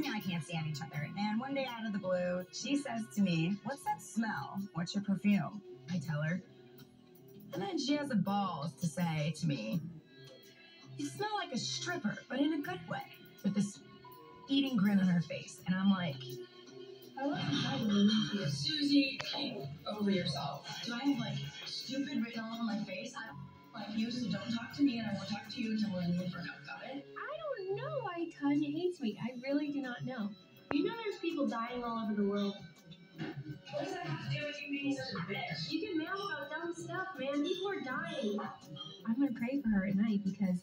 can't stand each other. And one day out of the blue, she says to me, What's that smell? What's your perfume? I tell her. And then she has the balls to say to me, You smell like a stripper, but in a good way, with this eating grin on her face. And I'm like, I you Susie, over yourself. Do I have like stupid written all over my face? I like you, so don't talk to me, and I won't talk to you until we're in the inferno. Me. I really do not know. You know there's people dying all over the world. What does that have to do with you being such a bitch? You get mad about dumb stuff, man. People are dying. I'm gonna pray for her at night because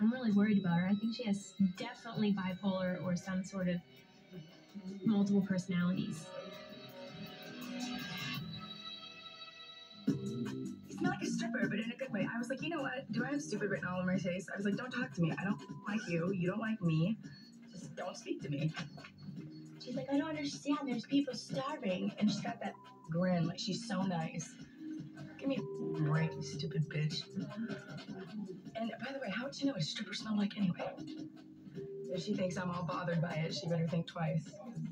I'm really worried about her. I think she has definitely bipolar or some sort of multiple personalities. You smell like a stripper, but in a good way. I was like, you know what? Do I have stupid written all over my face? I was like, don't talk to me. I don't like you. You don't like me. Don't speak to me. She's like, I don't understand. There's people starving. And she's got that grin, like she's so nice. Give me a break, you stupid bitch. And by the way, how would you know what strippers smell like anyway? If she thinks I'm all bothered by it, she better think twice.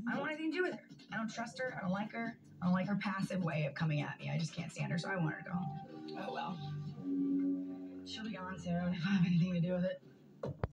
I don't want anything to do with her. I don't trust her. I don't like her. I don't like her passive way of coming at me. I just can't stand her, so I want her to go home. Oh well. She'll be gone soon if I have anything to do with it.